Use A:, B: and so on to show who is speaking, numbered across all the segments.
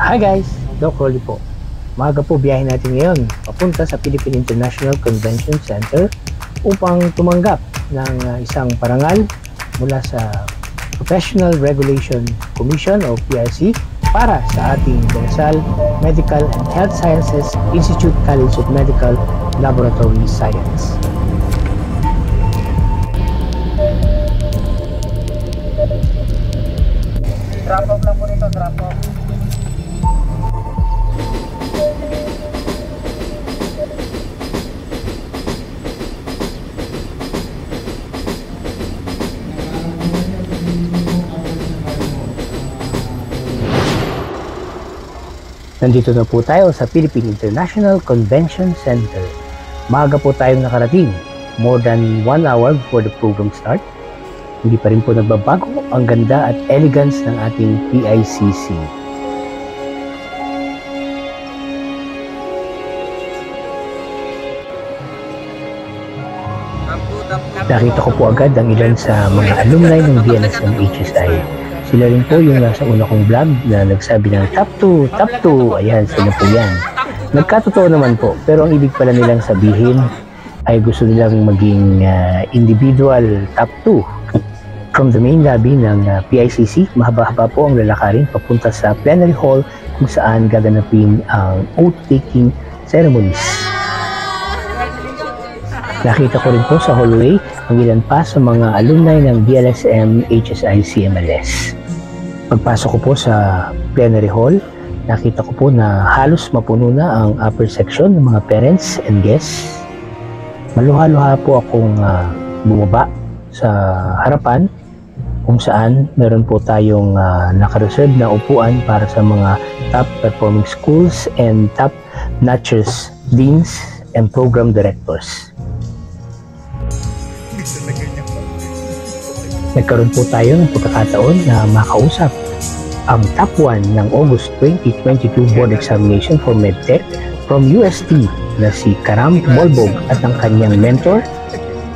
A: Hi guys! Doc Rolly po. Maaga po biyahe natin ngayon papunta sa Philippine International Convention Center upang tumanggap ng uh, isang parangal mula sa Professional Regulation Commission o PRC para sa ating Rizal Medical and Health Sciences Institute College of Medical Laboratory Science. Nandito na po tayo sa Philippine International Convention Center. Maaga po tayong nakarating. More than one hour before the program start. Hindi pa rin po nagbabago ang ganda at elegance ng ating PICC. Nakita ko po agad ang ilan sa mga alumni ng BNSM HSI. Sila rin po yung nasa una kong vlog na nagsabi ng top 2, top 2. Ayan, sila po yan. Nagkatotoo naman po, pero ang ibig pala nilang sabihin ay gusto nilang maging uh, individual top 2. From the main lobby ng uh, PICC, mahaba-haba po ang lalakarin papunta sa plenary hall kung saan gaganapin ang oath-taking ceremonies. Nakita ko rin po sa hallway ang ilan pa sa mga alumni ng BLSM HSI CMLS. Pagpasok ko po sa plenary hall, nakita ko po na halos mapuno na ang upper section ng mga parents and guests. Maluha-luha po akong uh, bumaba sa harapan kung saan meron po tayong uh, nakareserve na upuan para sa mga top performing schools and top notchers, deans, and program directors. Nagkaroon po tayo ng pagkakataon na makausap ang top 1 ng August 2022 board examination for MedTech from UST na si Karam Molbog at ang kanyang mentor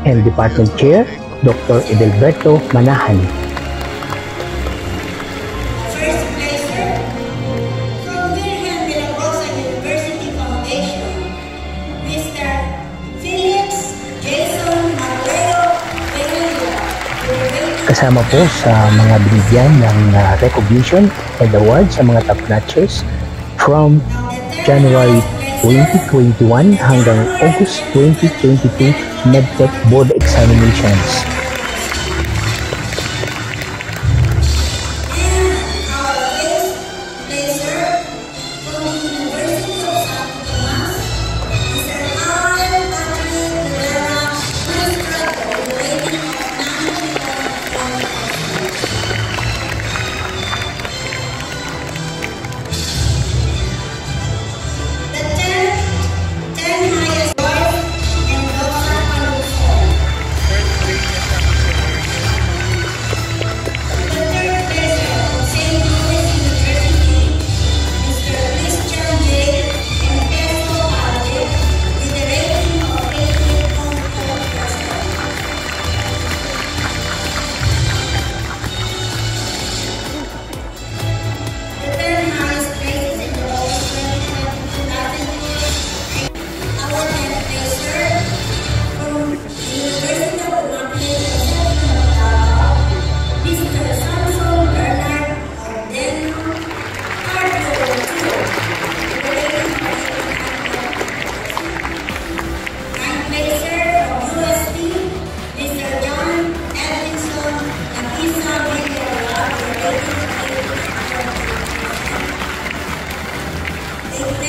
A: and department chair, Dr. Edelberto Manahan. Kasama po sa mga binigyan ng uh, recognition and award sa mga top notchers from January 2021 hanggang August 2022 MedTech Board Examinations.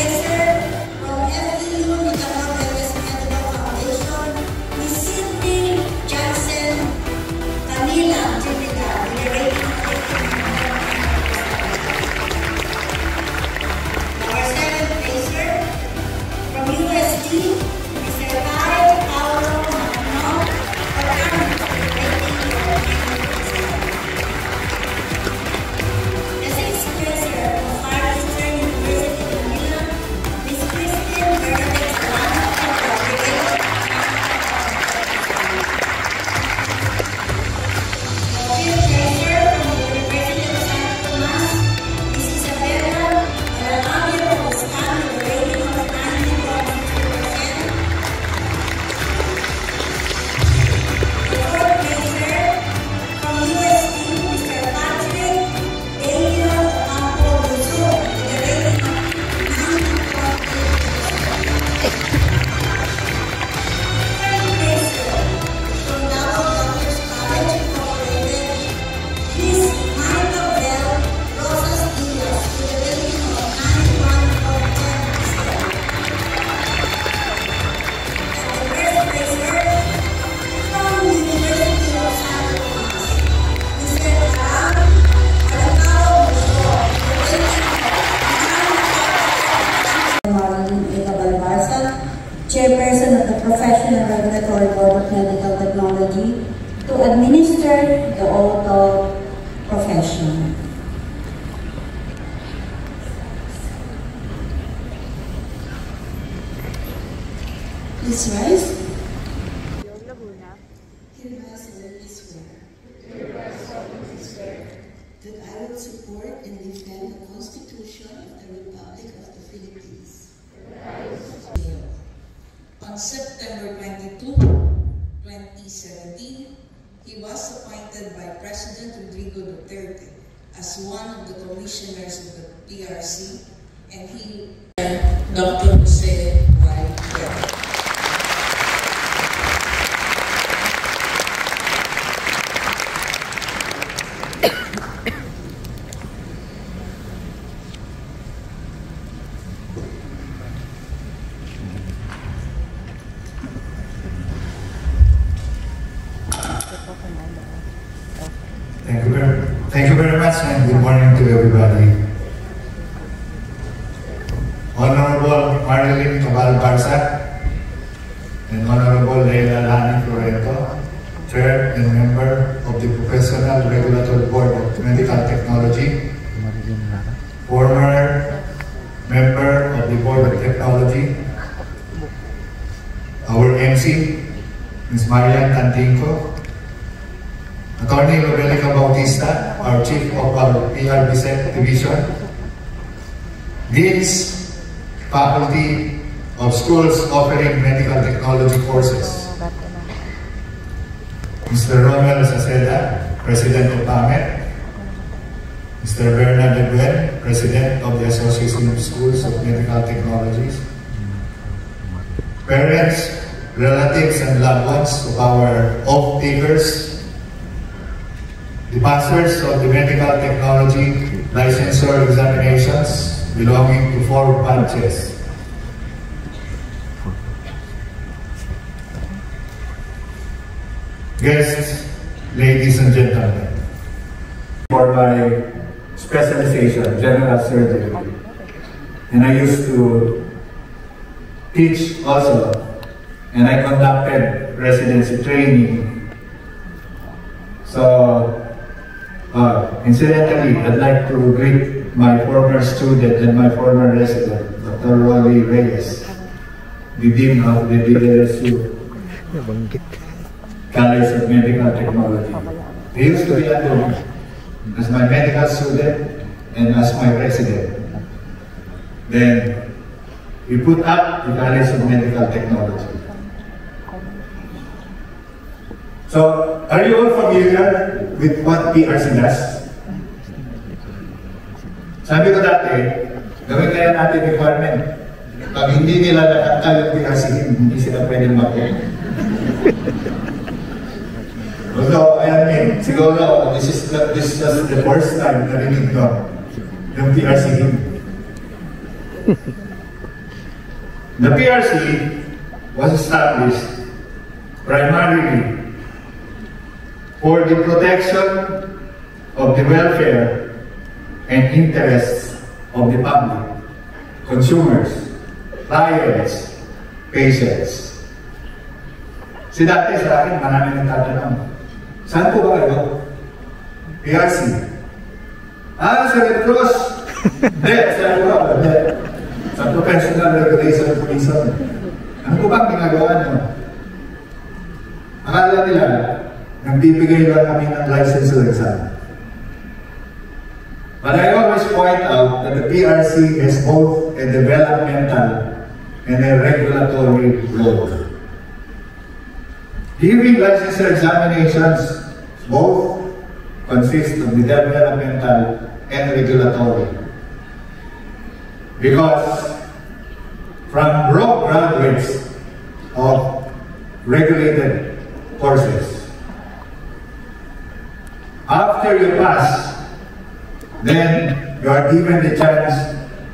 B: sister. Please rise. Hereby solemnly swear. That I will support and defend the Constitution of the Republic of the Philippines.
C: On September 22, 2017, he was appointed by President Rodrigo Duterte as one of the commissioners of the PRC and he Dr. Jose
D: much and good morning to everybody. Honorable Marilyn Cabal Barsa and Honorable Leila Lani Florento, Chair and Member of the Professional Regulatory Board of Medical Technology, former Member of the Board of Technology, our MC, Ms. Marian Tantinko, Attorney Lorelica Bautista, our Chief of our PRBSEC Division, Deans, Faculty of Schools offering medical technology courses, Mr. Romel Saceda, President of PAMET, Mr. Bernard Leguen, President of the Association of Schools of Medical Technologies, parents, relatives, and loved ones of our oath takers, the masters of the medical technology licensure examinations belonging to four branches. Guests, ladies and gentlemen, for my specialization, general surgery, and I used to teach also, and I conducted residency training. So uh, incidentally, I'd like to greet my former student and my former resident, Dr. Rolly Reyes, the Dean of the DLSU College of Medical Technology. He used to be under me as my medical student and as my resident. Then, we put up the College of Medical Technology. So, are you all familiar with what PRC does? Sabi ko dati, gawin kaya natin requirement. Pag hindi nila nakanta yung PRC, hindi sila pwedeng mag Although, I admit, siguro, this is the, this is the first time narinig ko yung PRC. The PRC was established primarily for the protection of the welfare and interests of the public, consumers, clients, patients. Si dati sa akin, marami nang tatanong, saan po ba kayo? PRC. Ah, sa Red Cross. Hindi, sa Red Cross. Hindi. Sa Professional Regulation Commission. Ano po ba ang ginagawa niyo? Akala nila, nagbibigay lang kami ng license to exam. But I always point out that the PRC has both a developmental and a regulatory role. Giving licensure examinations both consist of the developmental and regulatory. Because from raw graduates of regulated after you pass, then you are given the chance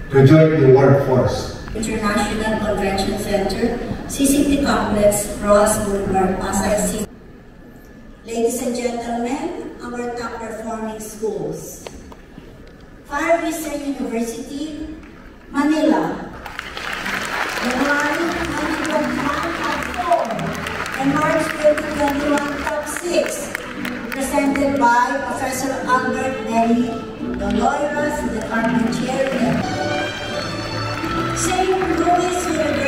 D: to join the workforce.
B: International Convention Center, CCT Complex, Roas Boulevard, Pasay City. Ladies and gentlemen, our top performing schools. Far Eastern University, Manila. The one, March presented by Professor Albert Deli Dolores, the Department Chair. Saint Louis will